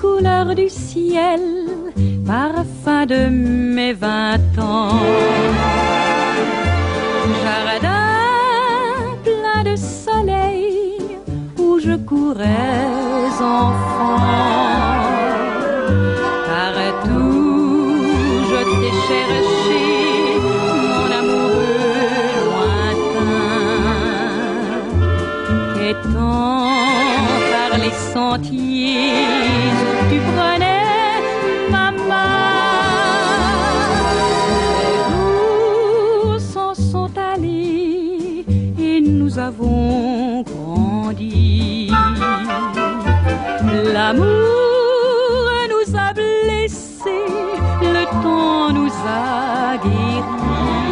couleur du ciel, parfum de mes vingt ans. Jardin plein de soleil où je courais enfant. Partout je t'ai cherché, mon amoureux lointain. Et tant sentiers tu prenais ma main. Les s'en sont allés et nous avons grandi. L'amour nous a blessés, le temps nous a guéris.